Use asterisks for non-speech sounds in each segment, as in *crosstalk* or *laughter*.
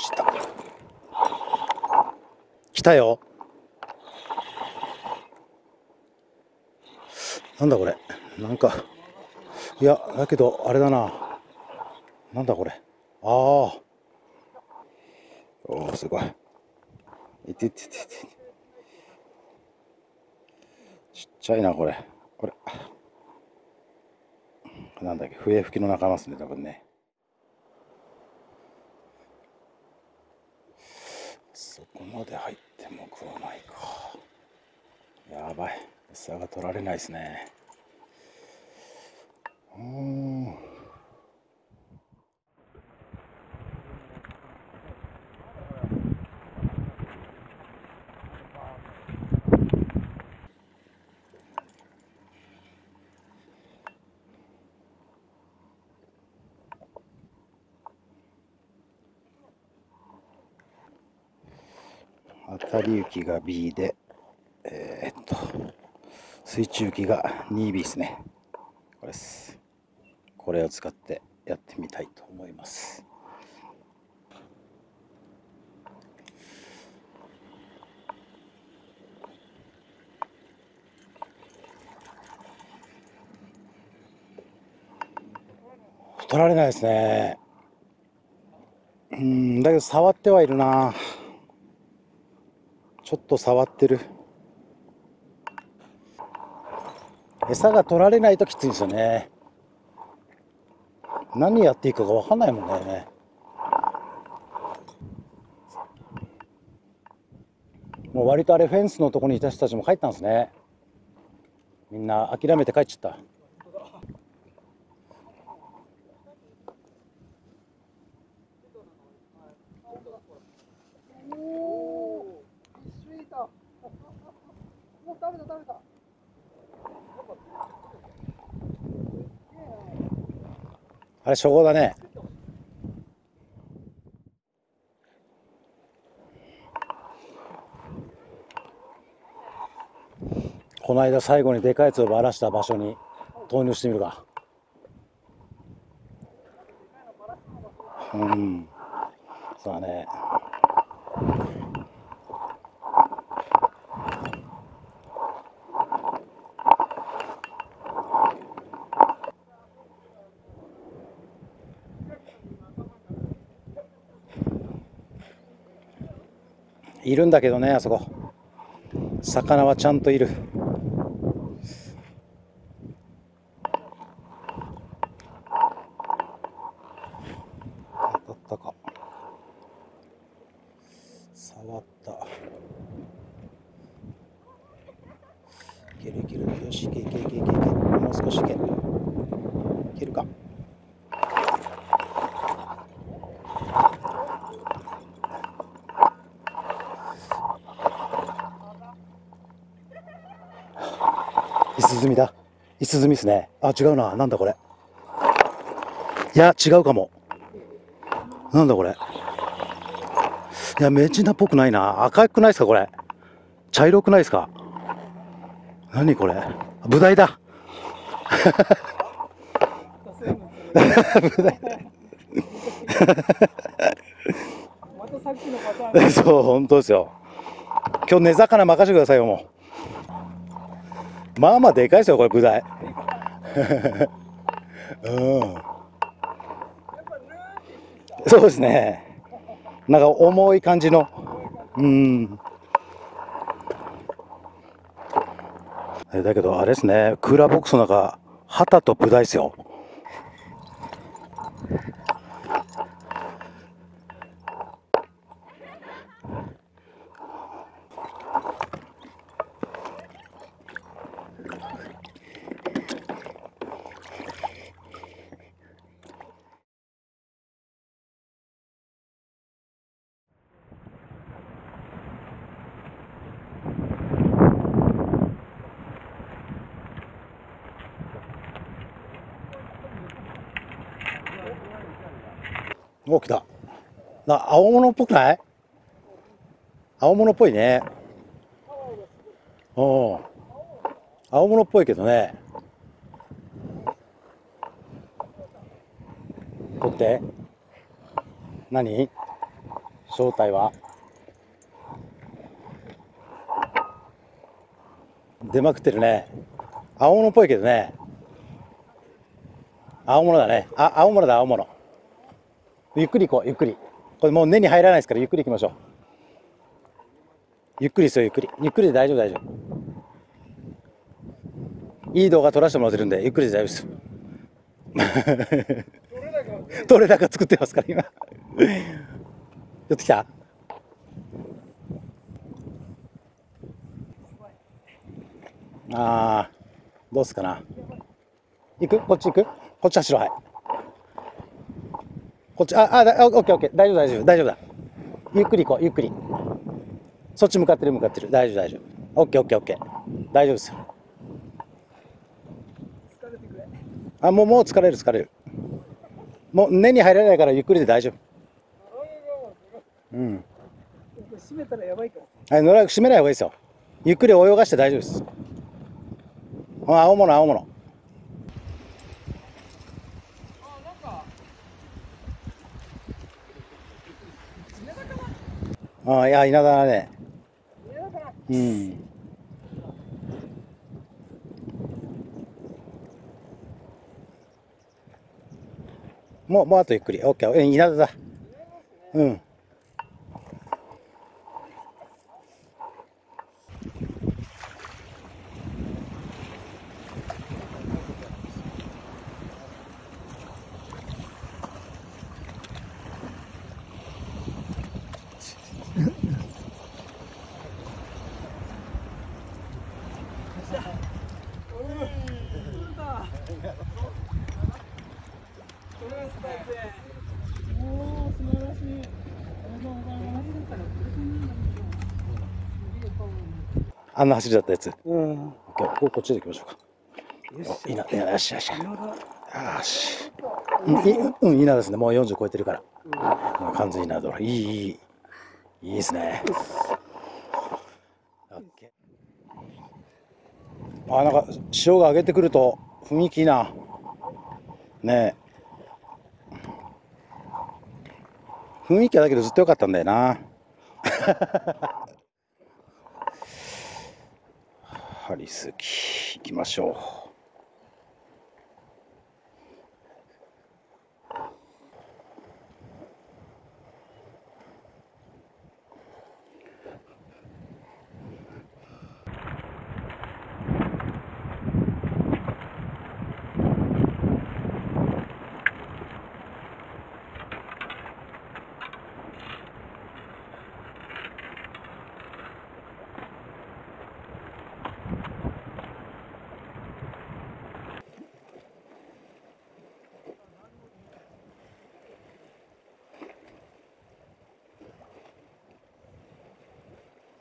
いたした。来たよ。なんだこれ。なんかいやだけどあれだな。なんだこれ。ああおおすごい。いててててちっちゃいなこれ。これ。なんだっけ笛吹きの仲間ですね多分ね。そこまで入っても食わないか。やばい。餌が取られないですね。うん。当たり行きが B でえー、っと水中機が 2B ですね。これです。これを使ってやってみたいと思います。取られないですね。うんだけど触ってはいるな。ちょっと触ってる。餌が取られないときついんですよね。何やっていいかが分かんないもんね。もう割とあれフェンスのとこにいた人たちも帰ったんですね。みんな諦めて帰っちゃった。食べた食べた。あれ初号だね。この間最後にでかいやつをばらした場所に投入してみるか。うん。そうだね。いるんだけどねあそこ。魚はちゃんといる。当たったか。触った。いけるいけるよしいけいけいけいけいけ。もう少しいけ。いけるか。スズミだ。イスズミですね。あ、違うな。なんだこれ。いや、違うかも。なんだこれ。いや、メジナっぽくないな。赤くないですか、これ。茶色くないですか。何これ。ブダイだ。ブダイまたさっきのパターンだ。*laughs* そう、本当ですよ。今日根魚任せてくださいよ、もう。まあまあでかいですよ、これ、ブダイ。うん。そうですね。なんか重い感じの。うん。えだけど、あれですね、クーラーボックスの中、旗とブダイですよ。お来た。な、青物っぽくない？青物っぽいね。うん。青物っぽいけどね。取って。何？正体は？出まくってるね青物っぽいけどね青物だねあ青物だ青物ゆっくり行こうゆっくり。これもう根に入らないですからゆっくり行きましょう。ゆっくりですよゆっくり。ゆっくりで大丈夫大丈夫。いい動画撮らせてもらってるんでゆっくりで大丈夫です取 *laughs* れ高作ってますから今。*laughs* 寄ってきた？あーどうすかな。行く？こっち行く？こっち走ろうはい。こっちああだオッケーオッケー大丈夫大丈夫大丈夫だゆっくり行こうゆっくりそっち向かってる向かってる大丈夫大丈夫オッケーオッケーオッケー大丈夫ですよ。あもうもう疲れる疲れるもう根に入らないからゆっくりで大丈夫うん閉めたらやばいから。はい、野良閉めない方がいいですよ。ゆっくり泳がして大丈夫です。あ青物、青物。あ、なんか。稲田かあ。あいや、稲田だね。稲田。うん。もう、もうあとゆっくり。オッケー。え稲田だ。うんだ。これがスタイルで。おお、素晴らしい。ありがとうございます。あんな走りだったやつ。うん。オッケーここっちで行きましょうか。よし。稲田、稲田よしよし。よ。し。うん、いうん、稲田ですね。もう40超えてるから。もう完全に稲田だ。いい、いい。いいですね。あ、なんか潮が上げてくると雰囲気いいな。ねえ。雰囲気はだけどずっと良かったんだよな。ハリスキ行きましょう。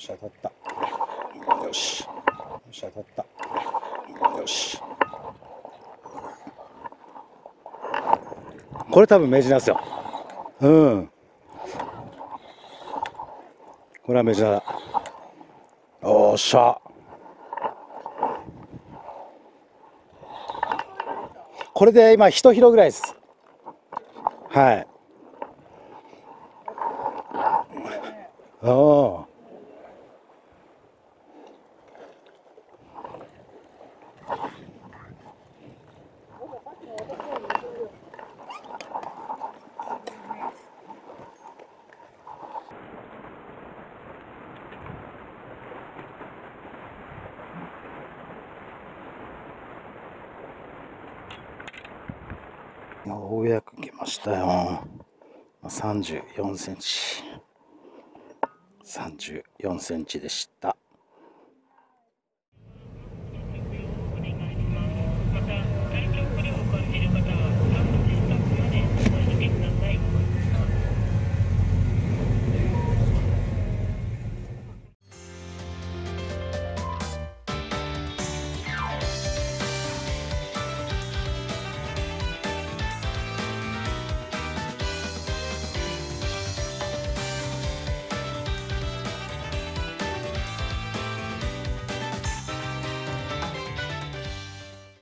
し当たった。よし。よし当たった。よし。これ多分メジナですよ。うん。これはメジナだ。おっしゃ。これで今一広ぐらいです。はい。おおようやく来ましたよ。ま34センチ。34センチでした。